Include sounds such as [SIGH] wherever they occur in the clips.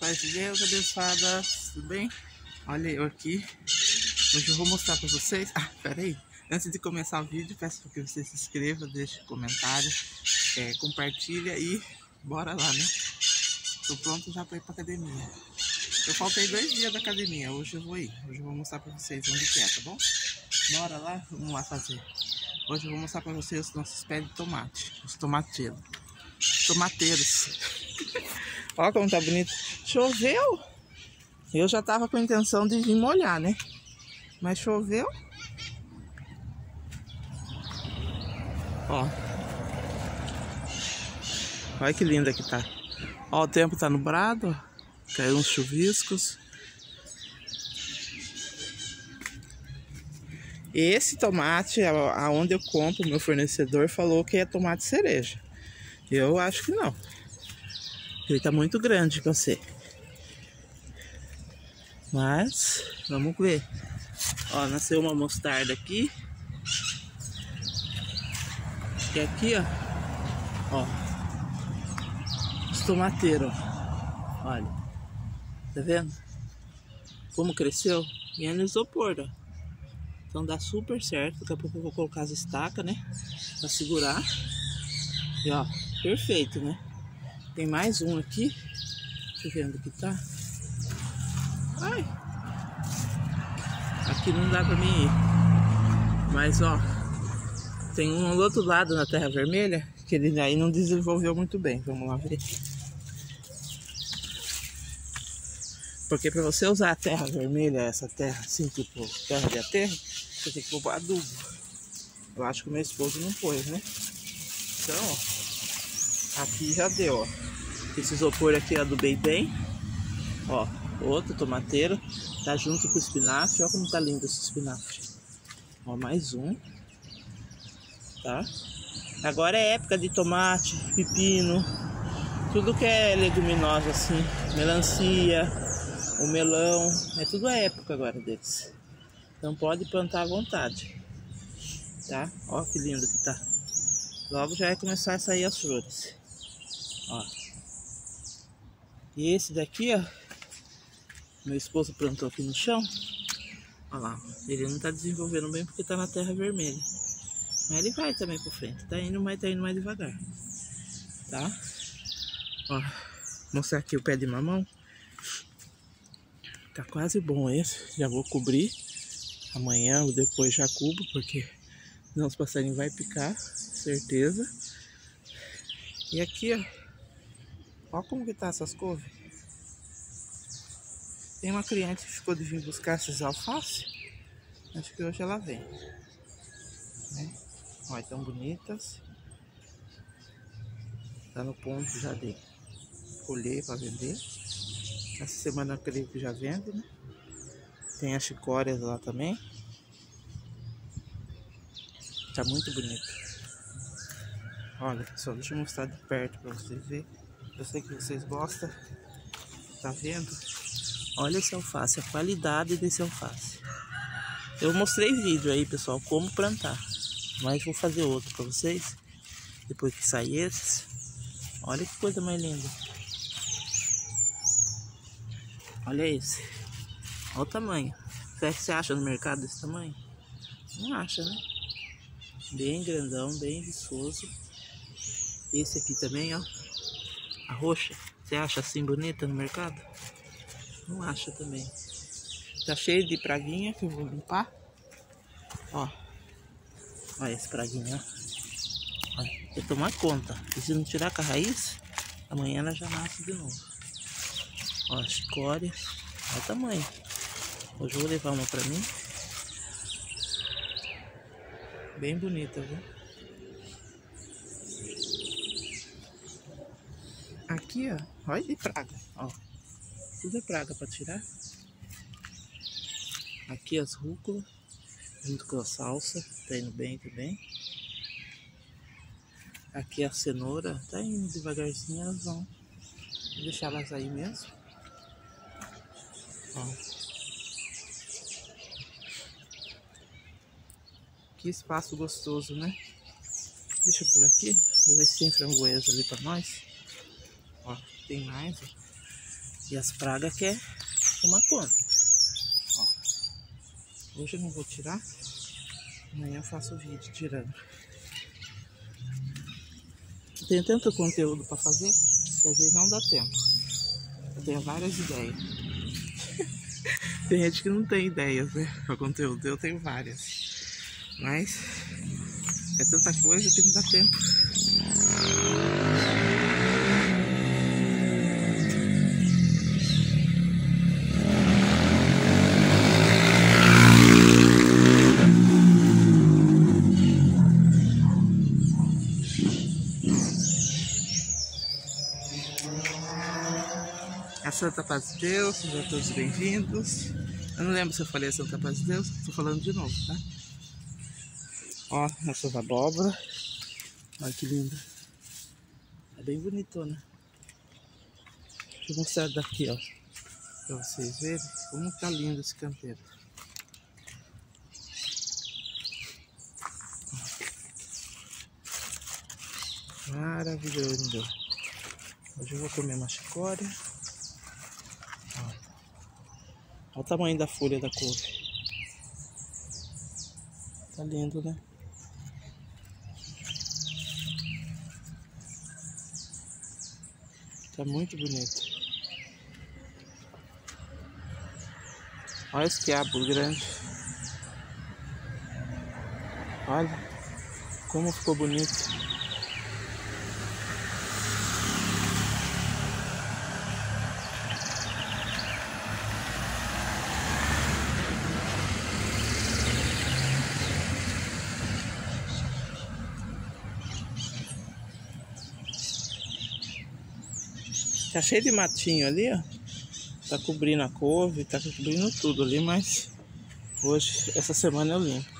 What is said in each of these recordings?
Paz de Deus, abençoadas, tudo bem? Olha eu aqui. Hoje eu vou mostrar para vocês. Ah, pera aí. Antes de começar o vídeo, peço que você se inscreva, deixe comentário, é, compartilha e bora lá, né? Tô pronto já para ir pra academia. Eu faltei dois dias da academia, hoje eu vou ir. Hoje eu vou mostrar para vocês onde que é, tá bom? Bora lá, vamos lá fazer. Hoje eu vou mostrar para vocês os nossos pés de tomate, os tomateiros. Tomateiros. [LAUGHS] Olha como tá bonito. Choveu. Eu já tava com a intenção de vir molhar, né? Mas choveu. Ó. Olha que linda que tá. Ó, o tempo tá nublado. Caiu uns chuviscos. Esse tomate, aonde eu compro, meu fornecedor falou que é tomate cereja. Eu acho que não. Ele tá muito grande pra você. Mas, vamos ver. Ó, nasceu uma mostarda aqui. E aqui, ó. Ó. Os tomateiros. Olha. Tá vendo? Como cresceu? E é no isopor, ó. Então dá super certo. Daqui a pouco eu vou colocar as estacas, né? Pra segurar. E ó, perfeito, né? Tem mais um aqui. Deixa eu ver onde que tá. Ai. Aqui não dá pra mim ir. Mas ó. Tem um do outro lado na terra vermelha. Que ele aí não desenvolveu muito bem. Vamos lá ver. Porque para você usar a terra vermelha, essa terra assim, tipo terra de aterro, você tem que pôr adubo. Eu acho que o meu esposo não pôs, né? Então, ó, aqui já deu, ó. Esse isopor aqui eu adubei bem. Ó, outro tomateiro. Tá junto com o espinafre. Olha como tá lindo esse espinafre. Ó, mais um. Tá? Agora é época de tomate, pepino. Tudo que é leguminosa assim. Melancia, o melão. É tudo a época agora deles. Então pode plantar à vontade. Tá? Ó que lindo que tá. Logo já vai começar a sair as flores. Ó. E esse daqui, ó. Meu esposo plantou aqui no chão. Olha lá. Ele não tá desenvolvendo bem porque tá na terra vermelha. Mas ele vai também por frente. Tá indo, mas tá indo mais devagar. Tá? Ó. Mostrar aqui o pé de mamão. Tá quase bom esse. Já vou cobrir. Amanhã ou depois já cubro, porque não os passarinhos vai picar, certeza. E aqui, ó. Olha como que tá essas couves. Tem uma cliente que ficou de vir buscar esses alface. Acho que hoje ela vem. Né? Olha, tão bonitas. Tá no ponto já de colher para vender. Essa semana eu creio que já vende, né? Tem as chicórias lá também. Tá muito bonito. Olha, só deixa eu mostrar de perto para vocês verem. Eu sei que vocês gostam. Tá vendo? Olha esse alface, a qualidade desse alface. Eu mostrei vídeo aí, pessoal, como plantar. Mas vou fazer outro para vocês. Depois que sair esses. Olha que coisa mais linda. Olha esse. Olha o tamanho. Será que você acha no mercado desse tamanho? Não acha, né? Bem grandão, bem viçoso. Esse aqui também, ó. A roxa. Você acha assim bonita no mercado? Não acha também. Tá cheio de praguinha que eu vou limpar. Ó. Olha esse praguinha, ó. Olha, tem que tomar conta. E se não tirar com a raiz, amanhã ela já nasce de novo. Ó, chicória. Olha o tamanho. Hoje eu vou levar uma pra mim. Bem bonita, viu? Aqui, ó. Olha de praga, ó. Tudo é praga pra tirar. Aqui as rúculas, junto com a salsa, tá indo bem também. Aqui a cenoura, tá indo devagarzinho, elas vão. Vou deixar elas aí mesmo. Ó. Que espaço gostoso, né? Deixa por aqui. Vou ver se tem framboesa ali pra nós. Ó, tem mais. E as pragas quer tomar conta. Ó. Hoje eu não vou tirar. Amanhã eu faço o vídeo tirando. Tem tanto conteúdo para fazer que às vezes não dá tempo. Eu tenho várias ideias. [LAUGHS] tem gente que não tem ideias, né? Para conteúdo. Eu tenho várias. Mas é tanta coisa que não dá tempo. A Santa Paz de Deus, sejam todos bem-vindos. Eu não lembro se eu falei a Santa Paz de Deus, estou falando de novo, tá? Ó, nossas abóbora. Olha que linda. É bem bonitona. Deixa eu mostrar daqui, ó. Pra vocês verem como tá lindo esse canteiro. Maravilhoso. Hoje eu vou comer uma chicória. Olha o tamanho da folha da couve. Tá lindo, né? Tá muito bonito. Olha esse quiabo grande. Olha como ficou bonito. Tá cheio de matinho ali, ó. Tá cobrindo a couve, tá cobrindo tudo ali, mas hoje, essa semana eu limpo.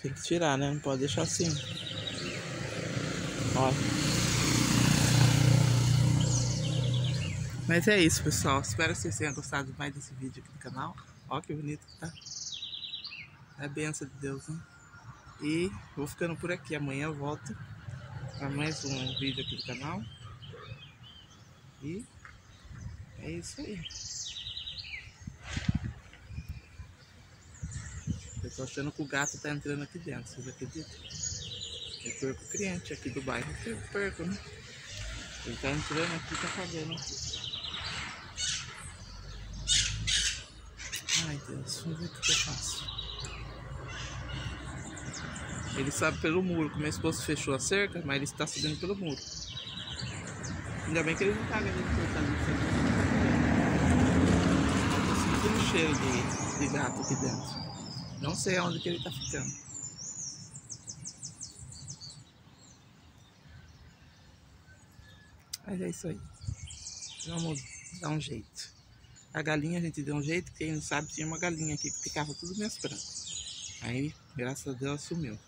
Tem que tirar, né? Não pode deixar assim. Olha. Mas é isso, pessoal. Espero que vocês tenham gostado mais desse vídeo aqui do canal. Olha que bonito que tá. É benção de Deus, né? E vou ficando por aqui. Amanhã eu volto para mais um vídeo aqui do canal. E é isso aí. Eu tô achando que o gato tá entrando aqui dentro, vocês acreditam? Eu perco o cliente aqui do bairro, eu perco, né? Ele tá entrando aqui, tá cagando aqui. Ai Deus, vamos ver o que eu faço. Ele sabe pelo muro, como meu esposo fechou a cerca, mas ele está subindo pelo muro. Ainda bem que ele não caga dentro do Eu tô sentindo cheiro de, de gato aqui dentro. Não sei aonde que ele tá ficando. Mas é isso aí. Vamos dar um jeito. A galinha a gente deu um jeito, quem não sabe tinha uma galinha aqui que ficava tudo meus pratos. Aí, graças a Deus, sumiu.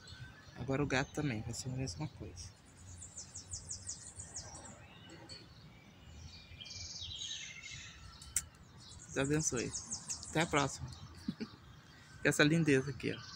Agora o gato também, vai ser a mesma coisa. Abençoe. Até a próxima. [LAUGHS] Essa lindeza aqui, ó.